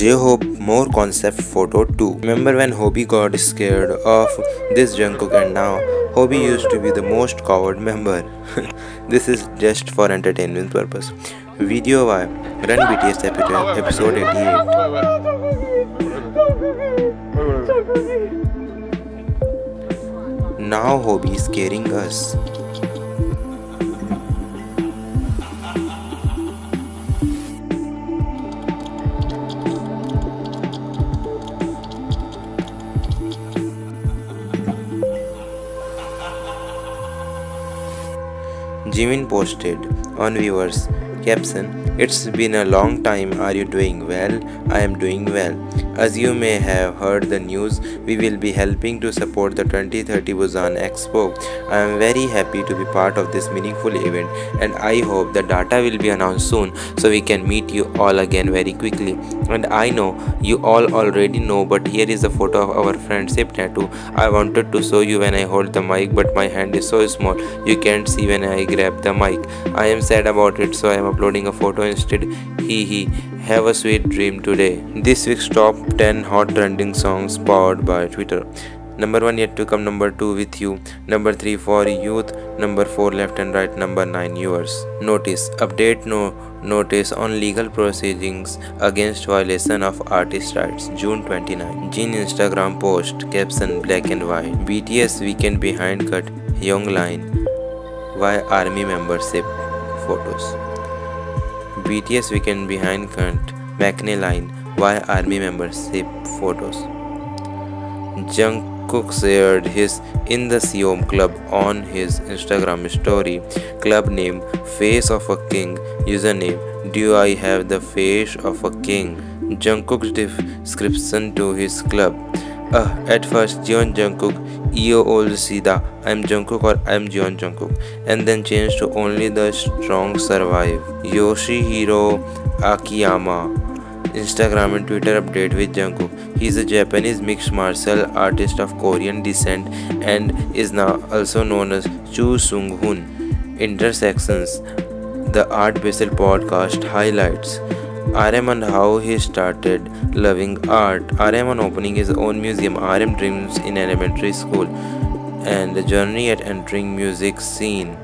J-Hope more concept photo too. Remember when Hobi got scared of this Jungkook and now Hobi used to be the most coward member. this is just for entertainment purpose. Video why Run BTS episode 88. Now Hobi scaring us. Jimin posted on Weverse caption it's been a long time are you doing well i am doing well as you may have heard the news, we will be helping to support the 2030 Busan Expo. I am very happy to be part of this meaningful event and I hope the data will be announced soon so we can meet you all again very quickly. And I know you all already know but here is a photo of our friendship tattoo. I wanted to show you when I hold the mic but my hand is so small you can't see when I grab the mic. I am sad about it so I am uploading a photo instead. Hee hee. Have a sweet dream today. This week's top 10 hot trending songs powered by Twitter. Number 1 yet to come, number 2 with you, number 3 for youth, number 4 left and right, number 9 yours. Notice, update no notice on legal proceedings against violation of artist rights, June 29. Jin Instagram post, caption black and white. BTS weekend behind cut, Hyung Line, why army membership photos. BTS weekend behind current Maknae line why army membership photos. Jungkook shared his In the Seom Club on his Instagram story. Club name Face of a King. Username Do I have the face of a king? Jungkook's description to his club. Uh, at first, Jeon Jungkook, EO old Sida, I'm Jungkook or I'm Jeon Jungkook, and then changed to only the strong survive. Yoshihiro Akiyama, Instagram and Twitter update with Jungkook. He's a Japanese mixed martial artist of Korean descent and is now also known as Chu Sung Hoon. Intersections, the Art Basel podcast highlights. And how he started loving art. On opening his own museum, RM Dreams in elementary school, and the journey at entering music scene.